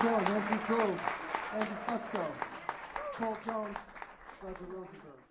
Gold, Anthony Cole, Andy Fusco, Paul Jones, Roger Rosenberg.